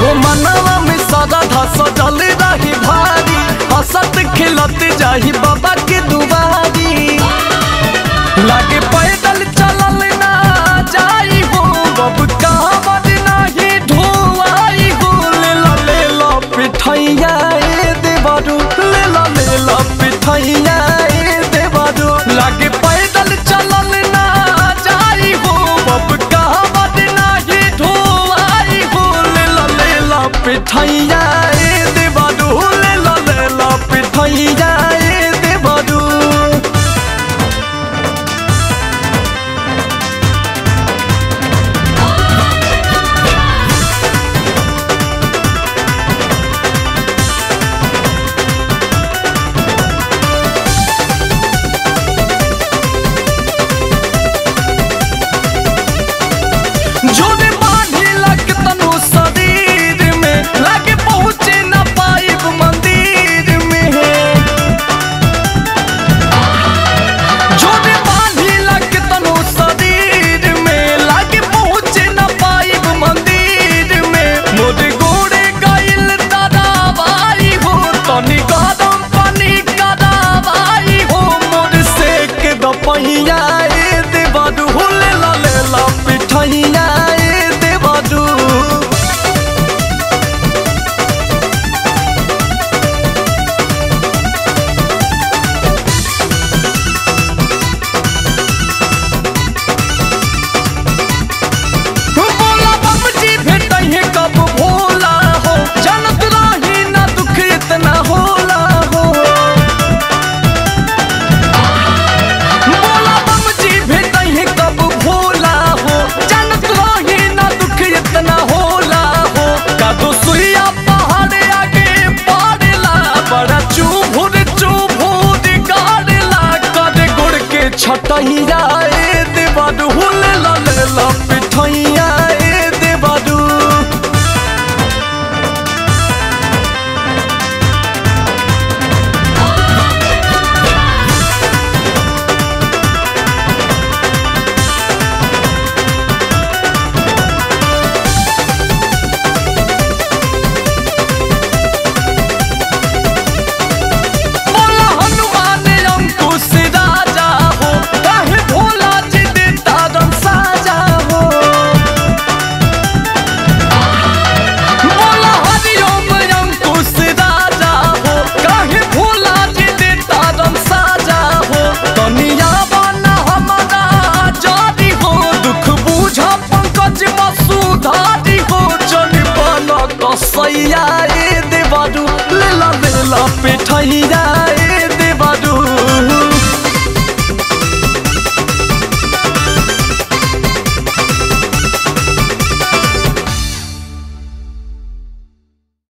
हो मनवा में सदा सजल रही भारी। हसत खिलत जाही बाबा पिठैया ए देवदू ले ल ले ल पिठैया ए देवदू जो と膝を Navidad.